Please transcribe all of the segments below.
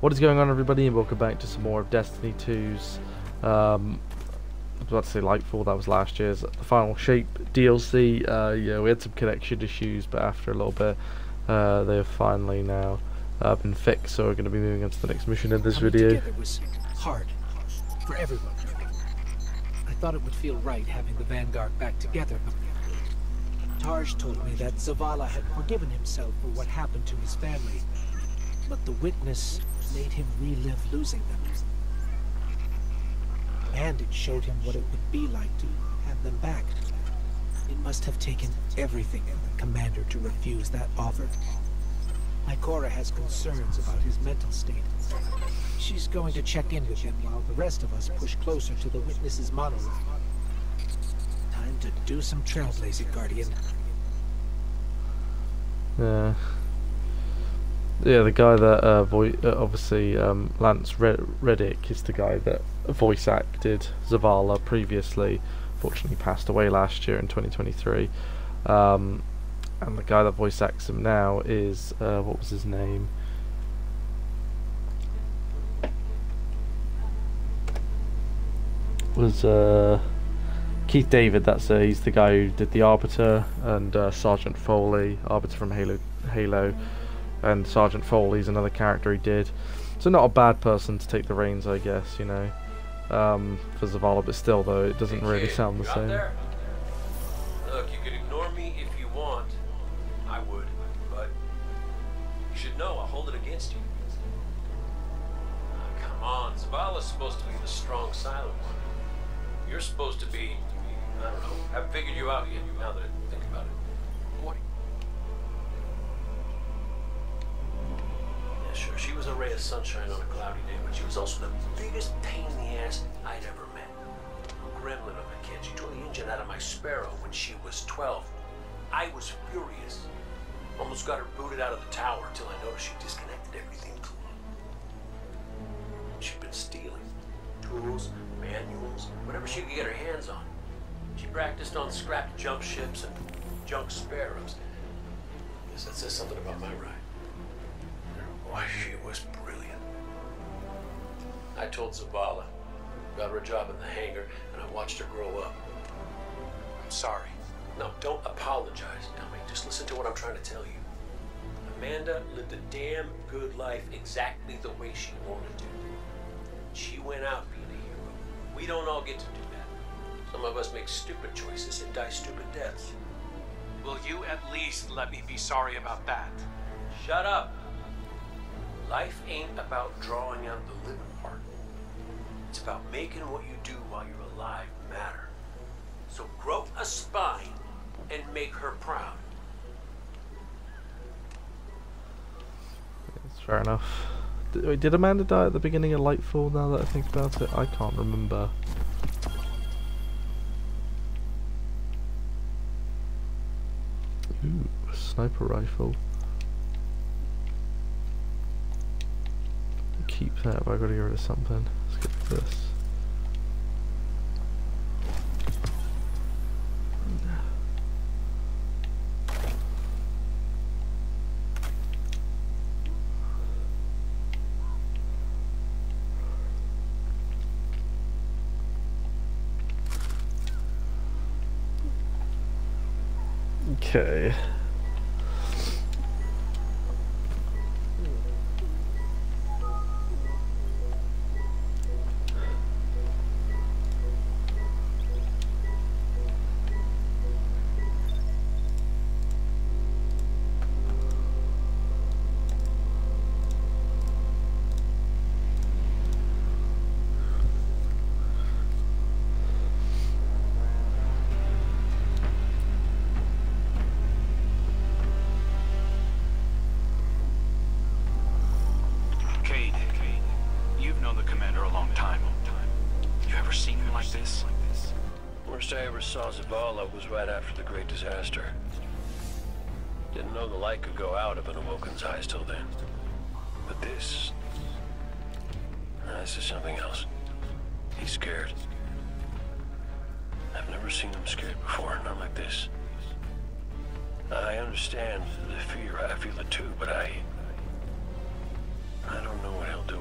What is going on everybody and welcome back to some more of Destiny 2's um, I was about to say Lightfall, that was last year's Final Shape DLC. Uh, yeah, we had some connection issues but after a little bit uh, they have finally now uh, been fixed so we're going to be moving on to the next mission in this Coming video. It was hard for everyone. I thought it would feel right having the Vanguard back together, but Tarj told me that Zavala had forgiven himself for what happened to his family, but the witness made him relive losing them. And it showed him what it would be like to have them back. It must have taken everything for the commander to refuse that offer. Ikora has concerns about his mental state. She's going to check in with him while the rest of us push closer to the witness's monolith. Time to do some trailblazing, Guardian. Yeah. Yeah, the guy that uh, uh, obviously um, Lance Red- Reddick is the guy that voice acted Zavala previously. Fortunately, passed away last year in 2023. Um, and the guy that voice acts him now is uh, what was his name? Was uh, Keith David? That's uh, he's the guy who did the Arbiter and uh, Sergeant Foley, Arbiter from Halo. Halo and Sergeant Foley's another character he did. So not a bad person to take the reins, I guess, you know, um, for Zavala, but still, though, it doesn't Hey, really kid, sound the same. there? Look, you could ignore me if you want. I would, but you should know I'll hold it against you. Ah, come on, Zavala's supposed to be the strong, silent one. You're supposed to be, I don't know, haven't figured you out yet. Now that I think about it. What? Yeah, sure. She was a ray of sunshine on a cloudy day, but she was also the biggest pain in the ass I'd ever met. A gremlin of a kid. She tore the engine out of my Sparrow when she was 12. I was furious. Almost got her booted out of the tower until I noticed she disconnected everything clean. She'd been stealing tools, manuals, whatever she could get her hands on. She practiced on scrapped jump ships and junk Sparrows. Guess that says something about my ride. Why, she was brilliant. I told Zavala, got her a job in the hangar, and I watched her grow up. I'm sorry. No, don't apologize, dummy. Just listen to what I'm trying to tell you. Amanda lived a damn good life exactly the way she wanted to. She went out being a hero. We don't all get to do that. Some of us make stupid choices and die stupid deaths. Will you at least let me be sorry about that? Shut up. Life ain't about drawing out the living part. It's about making what you do while you're alive matter. So grow a spine and make her proud. It's fair enough. Did, wait, did Amanda die at the beginning of Lightfall? Now that I think about it, I can't remember. Ooh, sniper rifle. Keep that, but I gotta get rid of something. Let's get this. Okay. I ever saw Zavala was right after the Great Disaster. Didn't know the light could go out of an Awoken's eyes till then. But this... Ah, this is something else. He's scared. I've never seen him scared before, not like this. I understand the fear, I feel it too, but I... I don't know what he'll do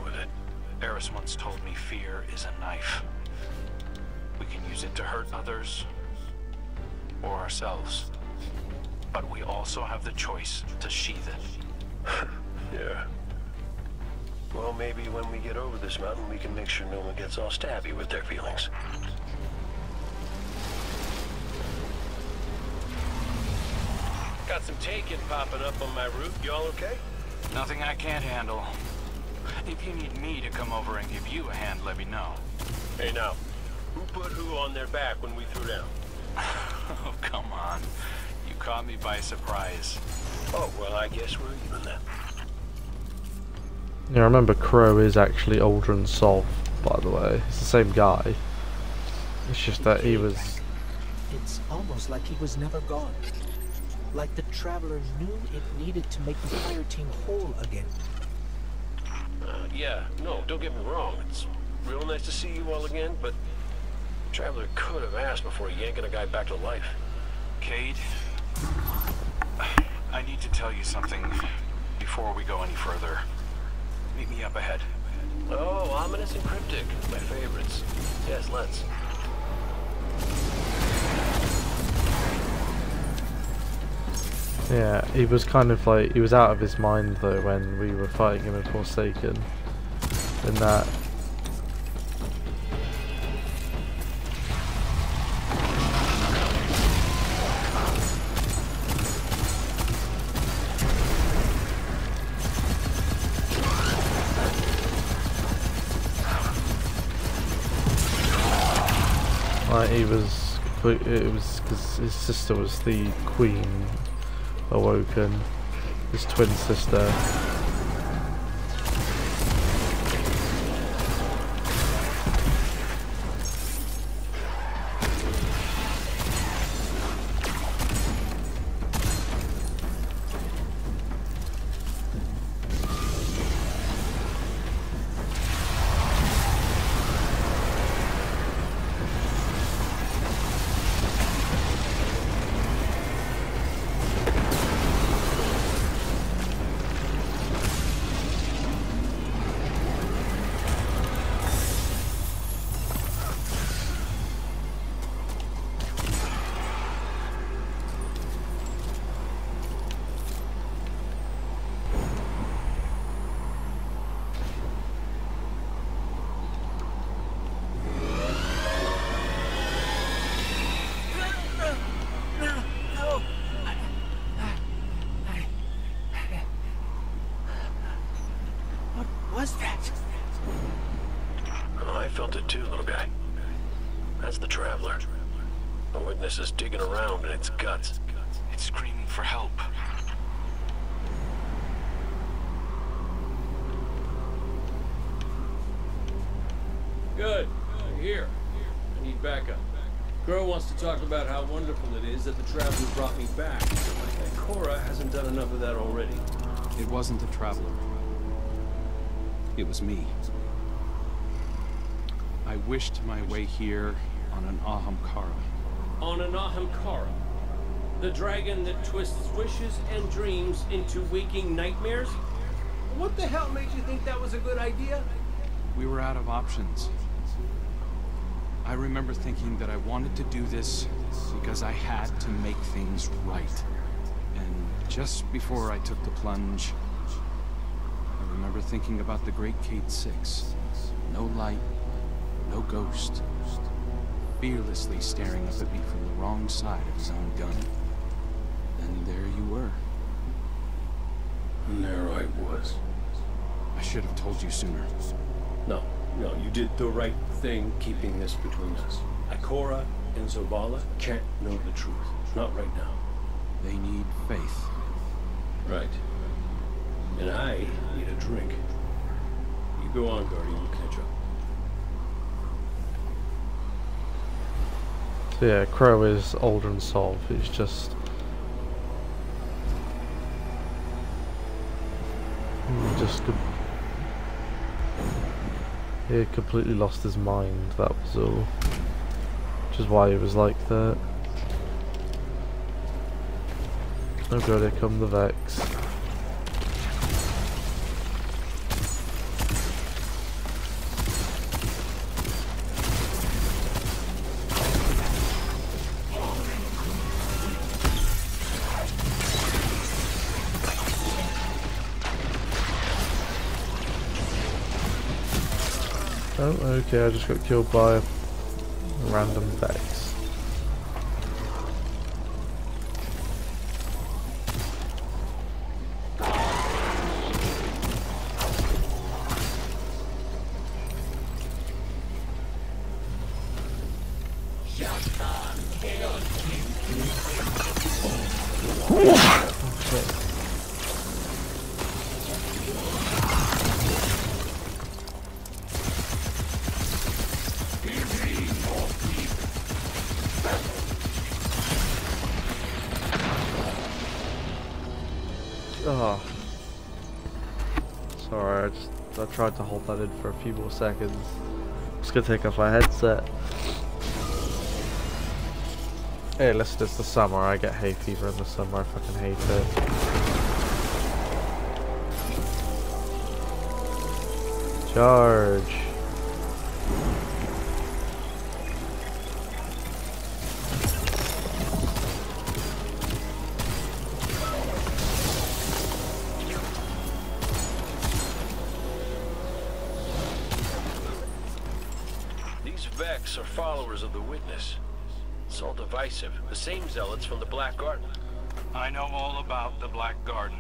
Cerberus once told me fear is a knife. We can use it to hurt others or ourselves. But we also have the choice to sheath it. Yeah. Well, maybe when we get over this mountain, we can make sure no one gets all stabby with their feelings. Got some taken popping up on my roof. Y'all okay? Nothing I can't handle. If you need me to come over and give you a hand, let me know. Hey, now, who put who on their back when we threw down? Oh, come on. You caught me by surprise. Oh, well, I guess we're even then. Yeah, I remember Crow is actually Uldren Sov, by the way. It's the same guy. It's just that he was. It's almost like he was never gone. Like the Traveler knew it needed to make the fire team whole again. Uh, yeah, no, don't get me wrong. It's real nice to see you all again, but Traveler could have asked before yanking a guy back to life. Cayde, I need to tell you something before we go any further. Meet me up ahead. Oh, ominous and cryptic. My favorites. Yes, let's. Yeah, he was kind of like. He was out of his mind though when we were fighting him in Forsaken. In that. He was, complete- it was because his sister was the queen awoken, his twin sister. Felt little guy. That's the Traveler. The witness is digging around in its guts. It's screaming for help. Good. I'm here. I need backup. Crow wants to talk about how wonderful it is that the Traveler brought me back. Ikora hasn't done enough of that already. It wasn't the Traveler. It was me. I wished my way here on an Ahamkara. On an Ahamkara, the dragon that twists wishes and dreams into waking nightmares? What the hell made you think that was a good idea? We were out of options. I remember thinking that I wanted to do this because I had to make things right. And just before I took the plunge, I remember thinking about the Great Cayde Six. No light, no ghost. Fearlessly staring up at me from the wrong side of his own gun. And there you were. And there I was. I should have told you sooner. No, no, you did the right thing keeping this between us. Ikora and Zavala can't know the truth. Not right now. They need faith. Right. And I need a drink. You go on, Guardian. We'll catch up. Yeah, Crow is Uldren Sov. He's just. Hmm, he just. He completely lost his mind, that was all. Which is why he was like that. Oh god, here come the Vex. Oh, okay, I just got killed by a random Vex. Just I tried to hold that in for a few more seconds. Just gonna take off my headset. Hey, listen, it's the summer. I get hay fever in the summer. I fucking hate it. Charge. Same zealots from the Black Garden. I know all about the Black Garden.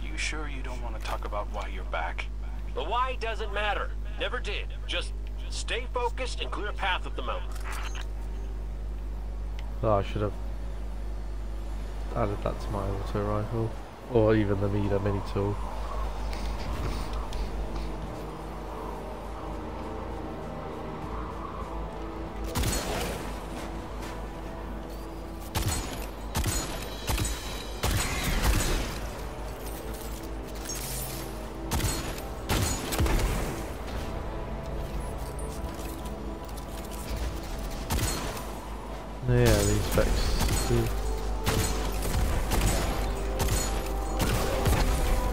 You sure you don't want to talk about why you're back? The why doesn't matter. Never did. Just stay focused and clear a path up the mountain. Oh, I should have added that to my auto rifle. Or even the Mida mini tool.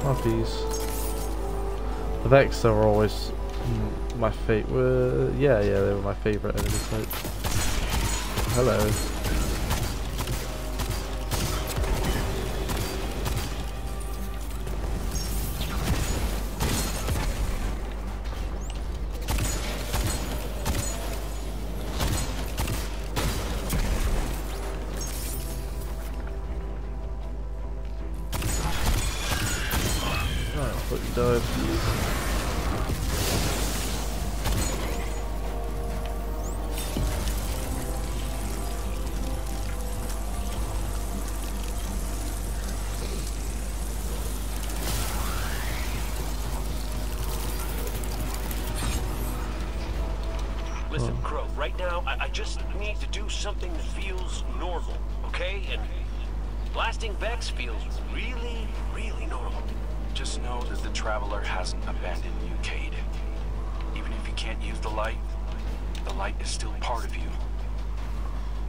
Puppies. The Vex were always my fate. Were uh, yeah, yeah, they were my favorite enemy type. Hello. Right now, I, I just need to do something that feels normal, okay? And blasting Vex feels really, really normal. Just know that the Traveler hasn't abandoned you, Cayde. Even if you can't use the light, the light is still part of you.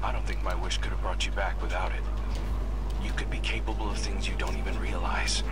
I don't think my wish could have brought you back without it. You could be capable of things you don't even realize.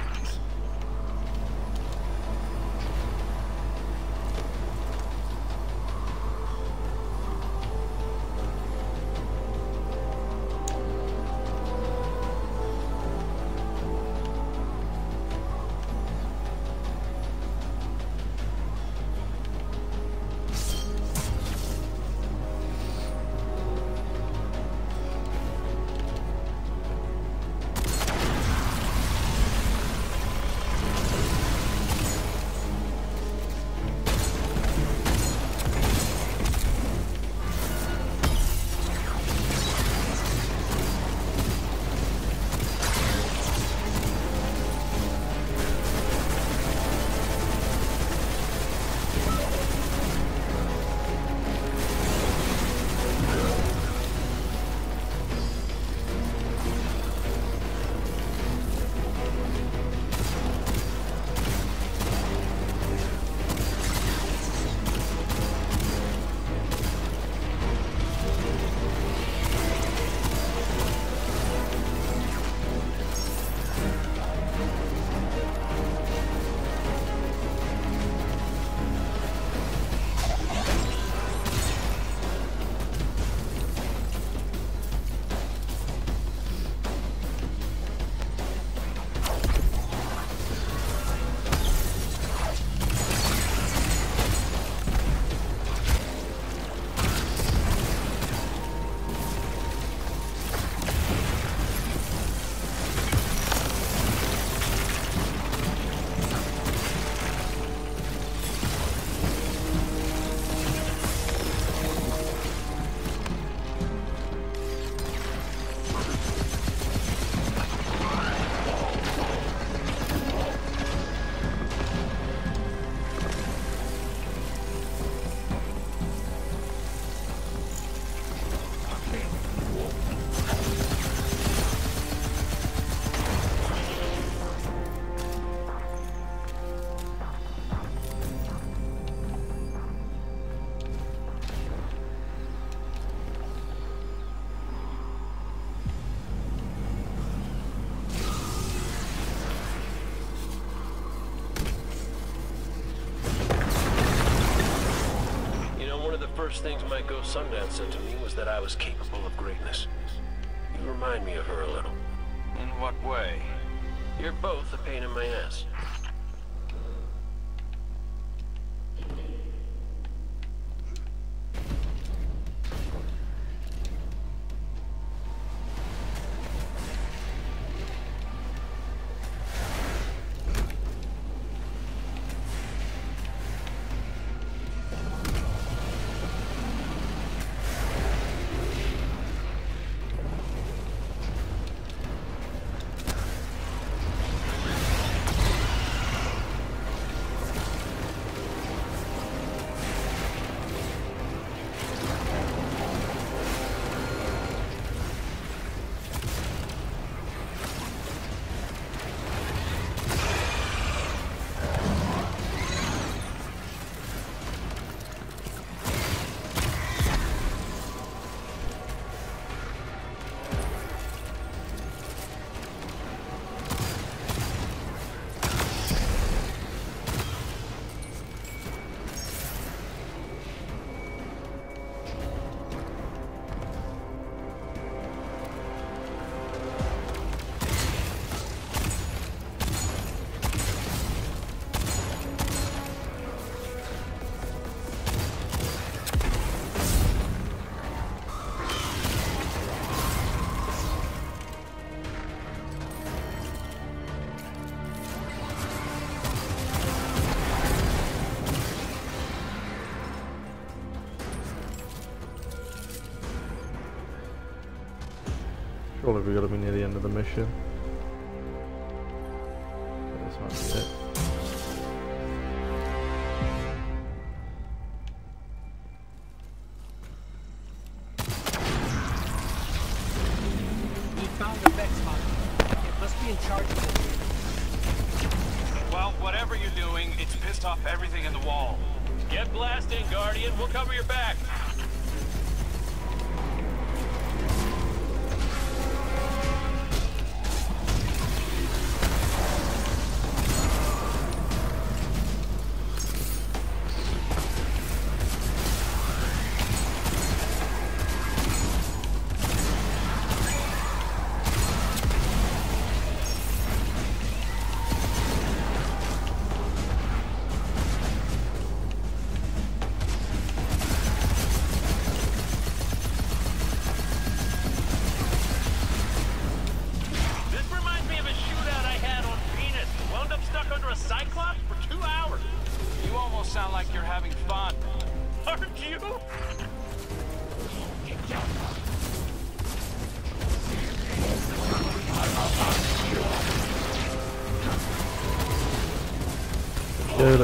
Worst things my ghost Sundance said to me was that I was capable of greatness. You remind me of her a little. In what way? You're both a pain in my ass. We gotta be near the end of the mission. This might be it. We found the Vex Hunter. It must be in charge of it. Well, whatever you're doing, it's pissed off everything in the wall. Get blasting, Guardian. We'll cover your back.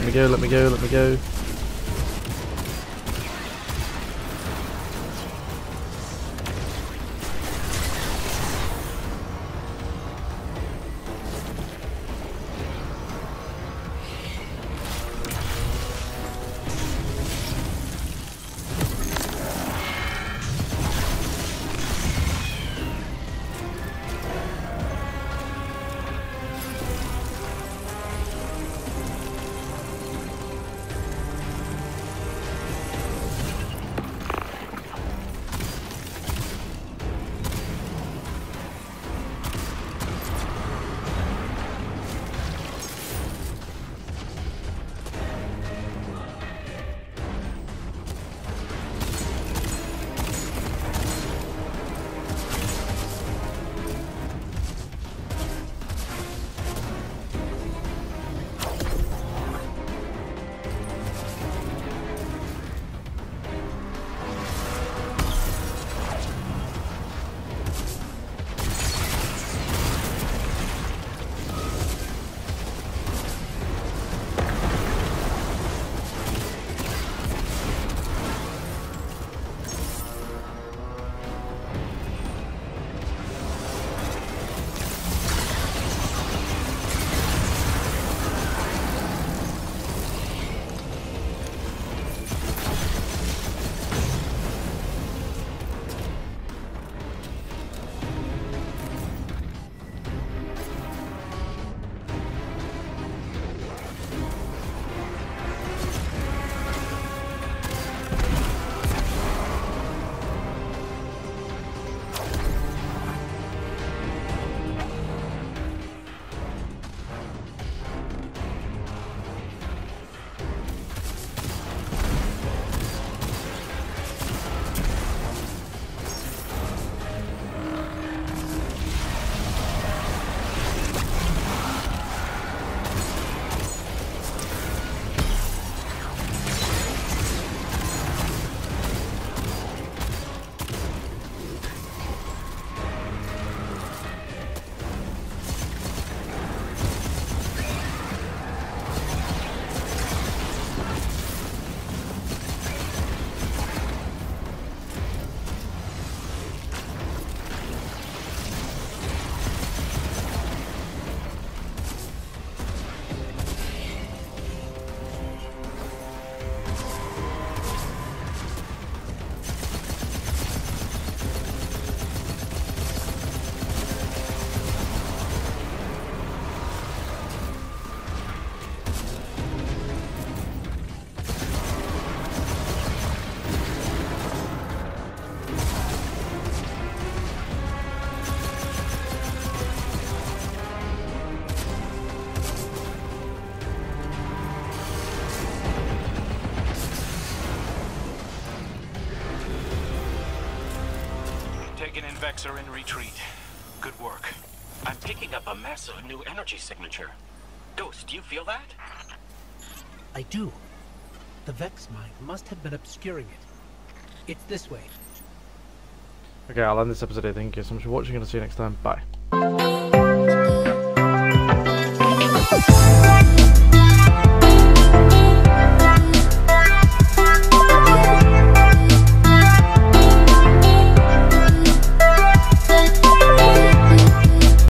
Let me go, let me go, let me go. Vex are in retreat. Good work. I'm picking up a massive new energy signature. Ghost, do you feel that? I do. The Vex mind must have been obscuring it. It's this way. Okay, I'll end this episode here. Thank you so much for watching, and I'll see you next time. Bye.